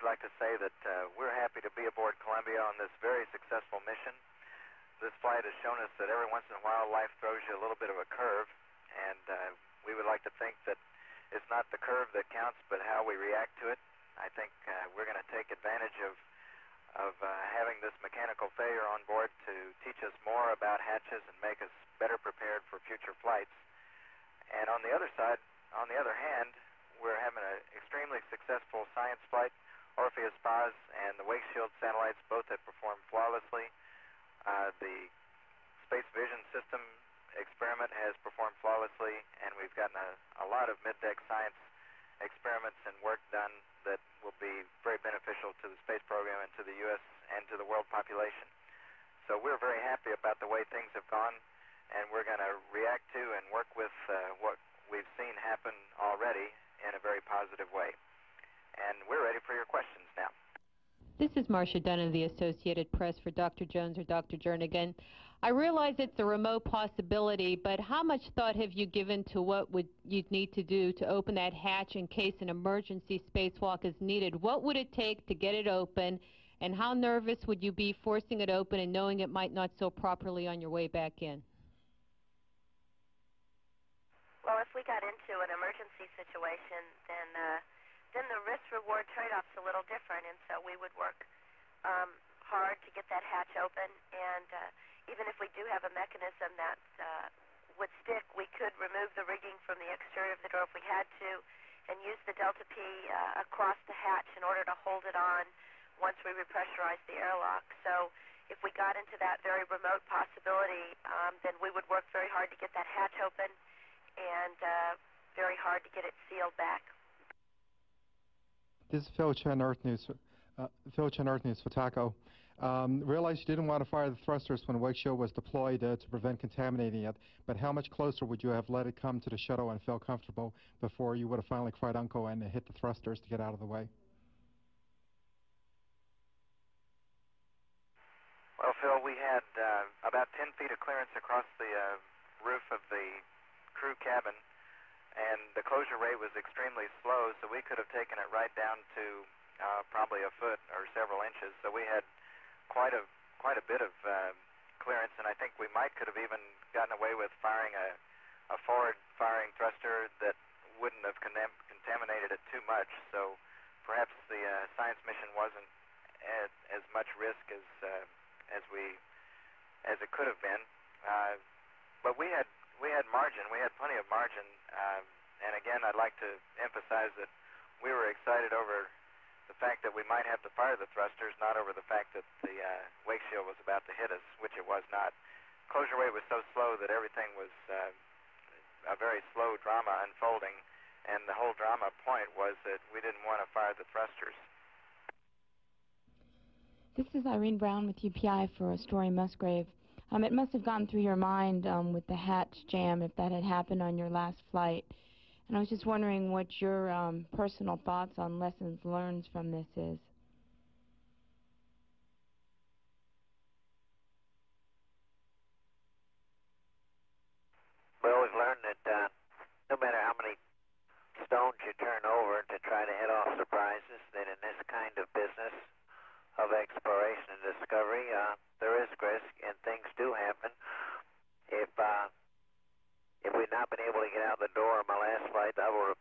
we'd like to say that uh, we're happy to be aboard Columbia on this very successful mission. This flight has shown us that every once in a while life throws you a little bit of a curve, and uh, we would like to think that it's not the curve that counts, but how we react to it. I think uh, we're going to take advantage of of uh, having this mechanical failure on board to teach us more about hatches and make us better prepared for future flights. And on the other side, on the other hand, we're having an extremely successful science flight. ORFEUS-SPAS and the Wake Shield satellites both have performed flawlessly. Uh, the Space Vision System experiment has performed flawlessly, and we've gotten a, a lot of mid-deck science experiments and work done that will be very beneficial to the space program and to the U.S. and to the world population. So we're very happy about the way things have gone, and we're going to react to and work with uh, what we've seen happen already in a very positive way. And we're ready for your questions now. This is Marcia Dunn of the Associated Press for Dr. Jones or Dr. Jernigan. I realize it's a remote possibility, but how much thought have you given to what would you'd need to do to open that hatch in case an emergency spacewalk is needed? What would it take to get it open, and how nervous would you be forcing it open and knowing it might not seal properly on your way back in? Well, if we got into an emergency situation, then uh, then the risk-reward trade-off's a little different, and so we would work um, hard to get that hatch open. And uh, even if we do have a mechanism that uh, would stick, we could remove the rigging from the exterior of the door if we had to, and use the Delta P uh, across the hatch in order to hold it on once we repressurize the airlock. So if we got into that very remote possibility, um, then we would work very hard to get that hatch open and uh, very hard to get it sealed back. This is Phil Chien, Earth News. Uh, Phil Chien, Earth News for TACO. Um, realized you didn't want to fire the thrusters when Wake Shield was deployed uh, to prevent contaminating it, but how much closer would you have let it come to the shuttle and felt comfortable before you would have finally cried uncle and hit the thrusters to get out of the way? Well, Phil, we had uh, about 10 feet of clearance across the uh, roof of the crew cabin and the closure rate was extremely slow, so we could have taken it right down to uh, probably a foot or several inches. So we had quite a quite a bit of uh, clearance, and I think we might could have even gotten away with firing a, a forward firing thruster that wouldn't have con- contaminated it too much. So perhaps the uh, science mission wasn't at as much risk as uh, as we as it could have been. Uh, but we had we had margin. We had plenty of margin. Um, and again, I'd like to emphasize that we were excited over the fact that we might have to fire the thrusters, not over the fact that the uh, wake shield was about to hit us, which it was not. Closure rate was so slow that everything was uh, a very slow drama unfolding, and the whole drama point was that we didn't want to fire the thrusters. This is Irene Brown with UPI for a story Musgrave. Um, it must have gone through your mind um, with the hatch jam if that had happened on your last flight. And I was just wondering what your um, personal thoughts on lessons learned from this is. Well, we've learned that uh, no matter how many stones you turn over to try to head off surprises, that in this kind of business of exploration and discovery, uh, there is risk and things do happen. If uh, if we'd not been able to get out the door on my last flight,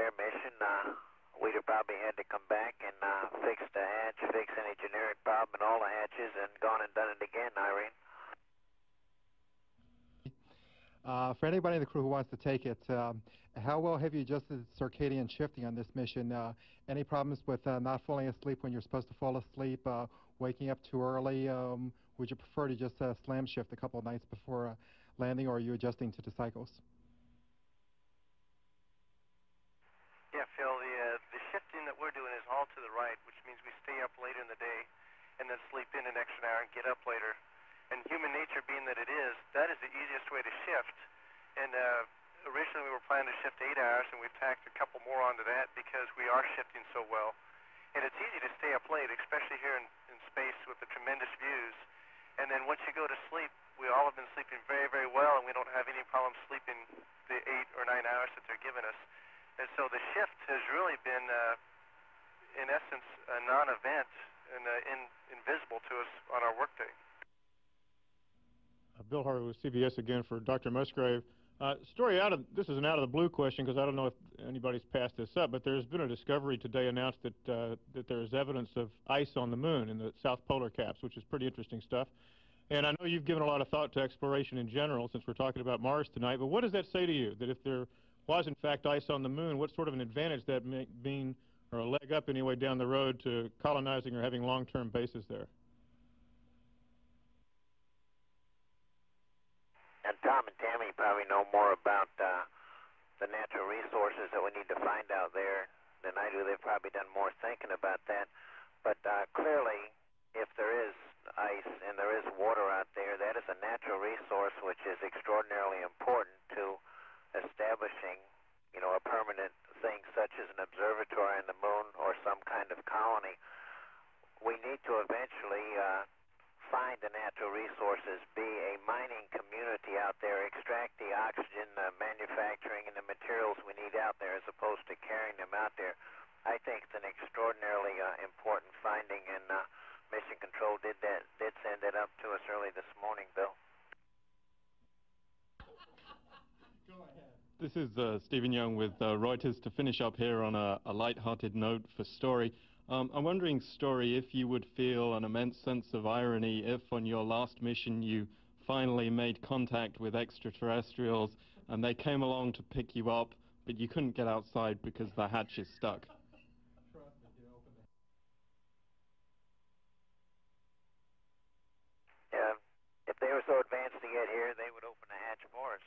the Hubble repair mission, uh, we'd have probably had to come back and uh, fix the hatch, fix any generic problem in all the hatches, and gone and done it again, Irene. Uh, for anybody in the crew who wants to take it, um, how well have you adjusted circadian shifting on this mission? Uh, any problems with uh, not falling asleep when you're supposed to fall asleep, uh, waking up too early? Um, would you prefer to just uh, slam shift a couple of nights before uh, landing, or are you adjusting to the cycles? Yeah, Phil, the, the shifting that we're doing is all to the right, which means we stay up later in the day and then sleep in an extra hour and get up later and human nature being that it is, that is the easiest way to shift. And uh, originally we were planning to shift eight hours, and we've tacked a couple more onto that because we are shifting so well. And it's easy to stay up late, especially here in, in space with the tremendous views. And then once you go to sleep, we all have been sleeping very, very well, and we don't have any problem sleeping the eight or nine hours that they're giving us. And so the shift has really been uh, in essence, a non-event and uh, in, invisible to us on our workday. Uh, Bill Harwood with CBS again for Dr. Musgrave. Uh, story out of this is an out of the blue question because I don't know if anybody's passed this up, but there's been a discovery today announced that uh, that there is evidence of ice on the moon in the south polar caps, which is pretty interesting stuff. And I know you've given a lot of thought to exploration in general since we're talking about Mars tonight. But what does that say to you? That if there was in fact ice on the moon, what sort of an advantage that may mean, or a leg up anyway down the road to colonizing or having long-term bases there? And Tammy probably know more about uh, the natural resources that we need to find out there than I do. They've probably done more thinking about that. But uh, clearly, if there is ice and there is water out there, that is a natural resource which is extraordinarily important to establishing, you know, a permanent thing such as an observatory on the moon or some kind of colony. We need to eventually uh, find the natural resources, be a mining community out there, extract the oxygen, uh, manufacturing, and the materials we need out there as opposed to carrying them out there. I think it's an extraordinarily uh, important finding, and uh, Mission Control did that did send it up to us morning, Bill. This is uh, Stephen Young with uh, Reuters to finish up here on a, a light-hearted note for Story. Um, I'm wondering, Story, if you would feel an immense sense of irony if on your last mission you finally made contact with extraterrestrials and they came along to pick you up, but you couldn't get outside because the hatch is stuck. Yeah, if they were so advanced to get here, they would open the hatch for us.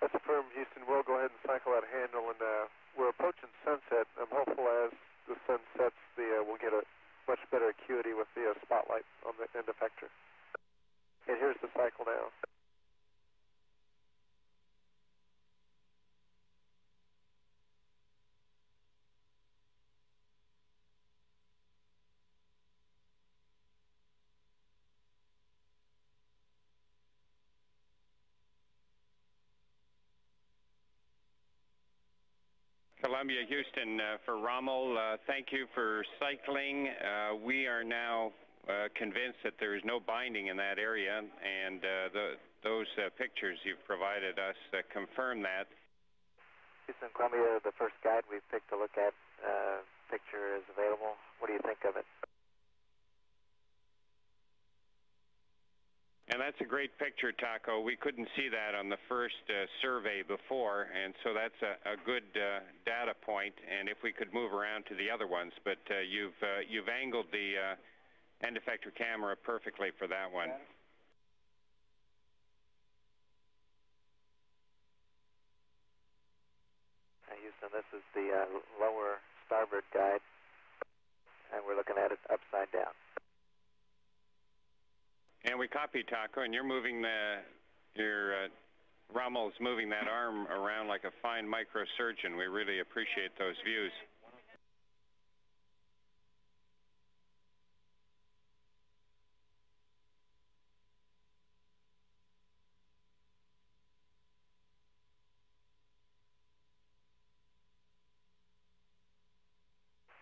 That's affirmed, Houston. We'll go ahead and cycle that handle, and uh, we're approaching sunset. I'm hopeful as the sun sets, the uh, we'll get a much better acuity with the uh, spotlight on the end effector. And here's the cycle now. Columbia, Houston, uh, for Rommel, uh, thank you for cycling. Uh, we are now uh, convinced that there is no binding in that area, and uh, the, those uh, pictures you've provided us confirm that. Houston, Columbia, the first guide we've picked to look at picture is available. What do you think of it? And that's a great picture, Taco. We couldn't see that on the first uh, survey before, and so that's a, a good uh, data point. And if we could move around to the other ones, but uh, you've uh, you've angled the uh, end effector camera perfectly for that one. Houston, this is the uh, lower starboard guide, and we're looking at it upside down. And we copy Taco, and you're moving the your uh, Rommel's moving that arm around like a fine microsurgeon. We really appreciate those views.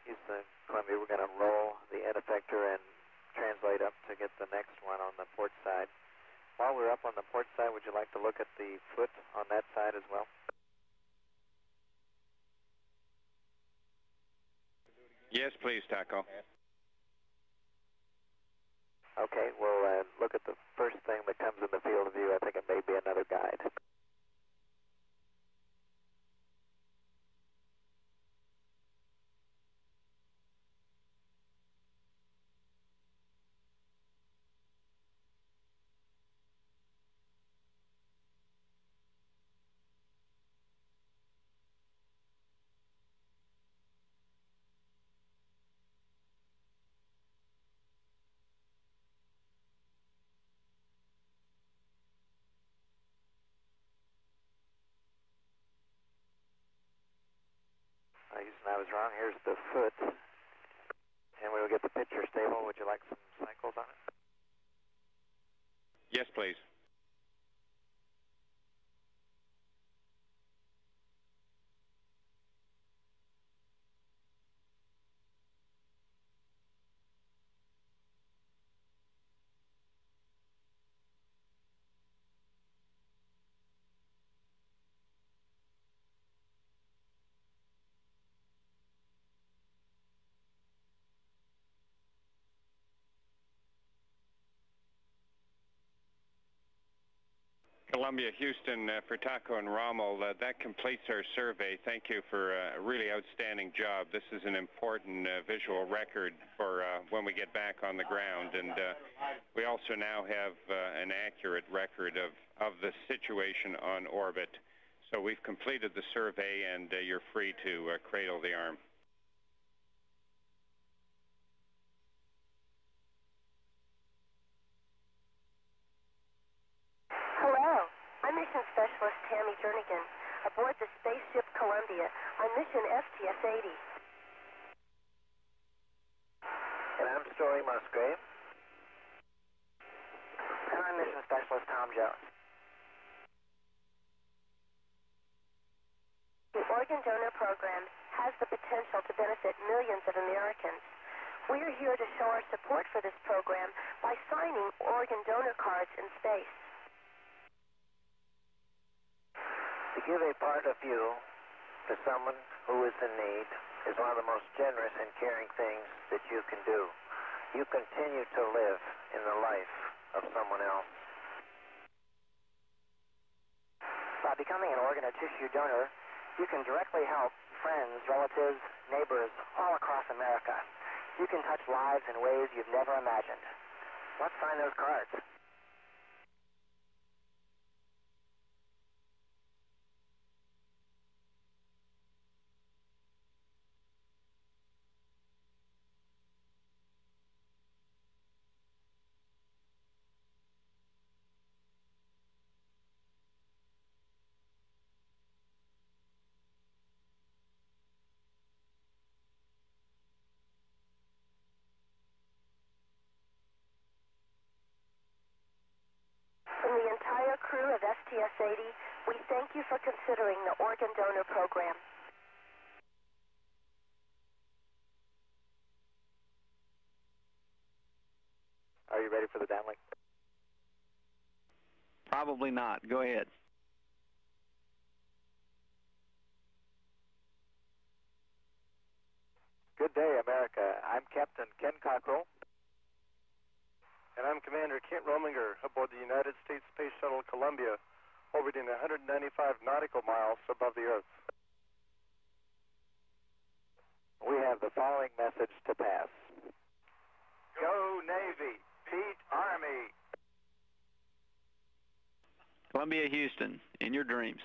Houston, Columbia, we're going to roll the end effector and translate up to get the next one on the port side. While we're up on the port side, would you like to look at the foot on that side as well? Yes, please, Taco. Okay, we'll uh, look at the first thing that comes in the field of view. I think it may be another guide. I was wrong. Here's the foot. And we will get the picture stable. Would you like some cycles on it? Yes, please. Columbia, Houston, uh, for Taco and Rommel, uh, that completes our survey. Thank you for uh, a really outstanding job. This is an important uh, visual record for uh, when we get back on the ground. And uh, we also now have an accurate record of, of the situation on orbit. So we've completed the survey, and you're free to cradle the arm. Specialist Tammy Jernigan aboard the spaceship Columbia on mission STS-80. And I'm Story Musgrave. And I'm Mission Specialist Tom Jones. The organ donor program has the potential to benefit millions of Americans. We are here to show our support for this program by signing organ donor cards in space. To give a part of you to someone who is in need is one of the most generous and caring things that you can do. You continue to live in the life of someone else. By becoming an organ or tissue donor, you can directly help friends, relatives, neighbors all across America. You can touch lives in ways you've never imagined. Let's sign those cards. STS-80, we thank you for considering the organ donor program. Are you ready for the downlink? Probably not. Go ahead. Good day, America. I'm Captain Ken Cockrell. And I'm Commander Kent Rominger aboard the United States Space Shuttle Columbia orbiting 195 nautical miles above the Earth. We have the following message to pass. Go Navy! Beat Army! Columbia, Houston, in your dreams.